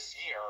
this year